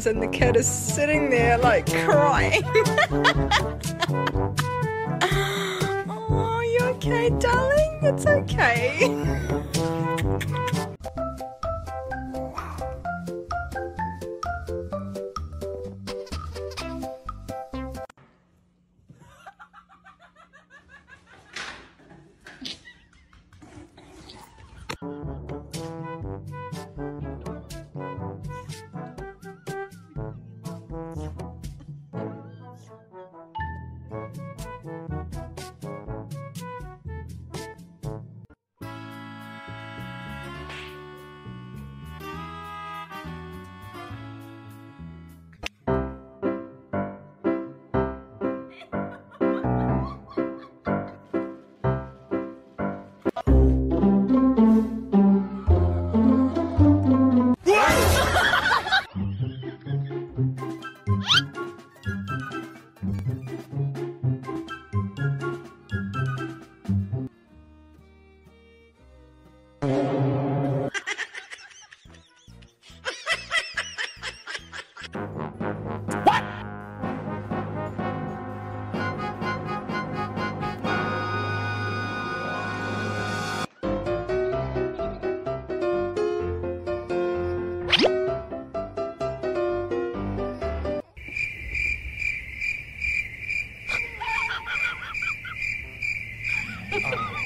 cutting and the cat is sitting there like crying. oh, you okay, darling? It's okay. um,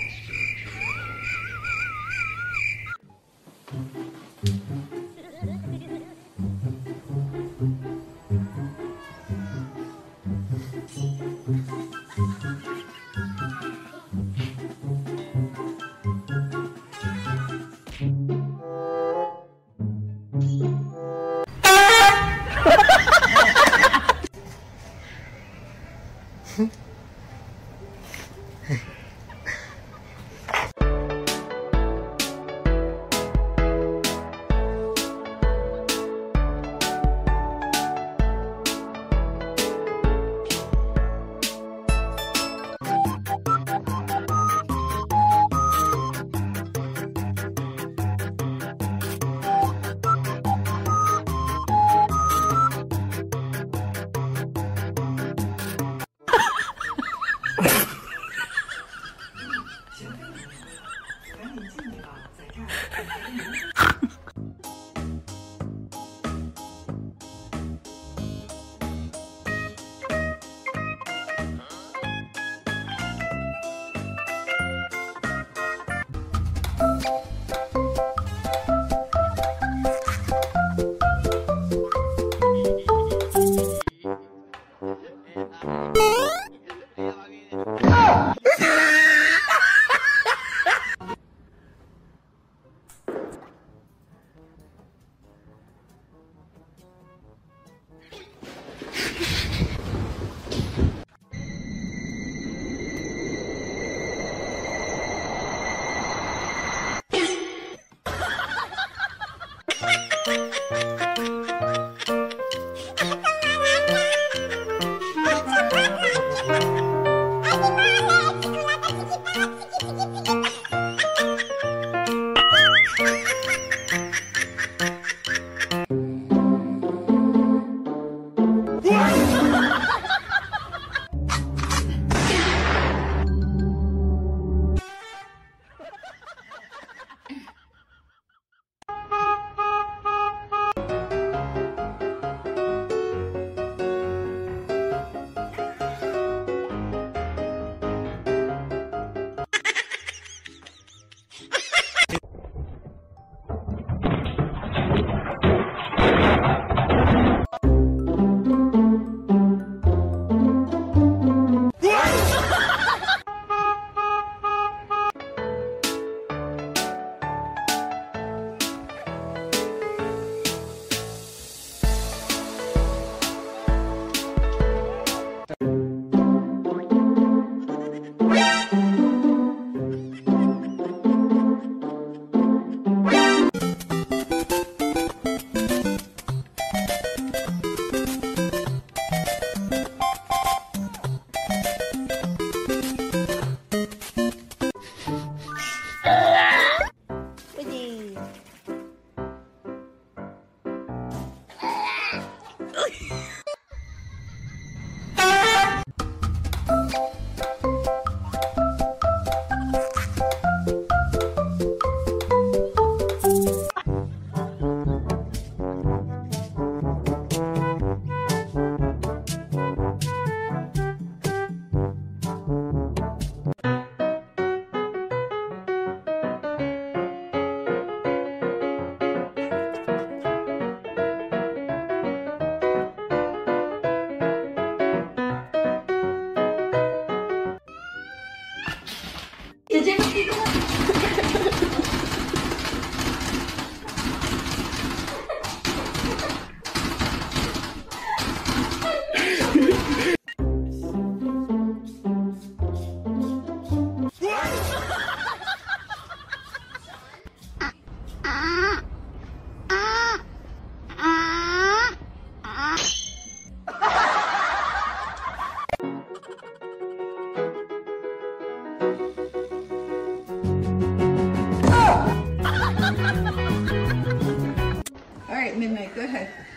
Midnight,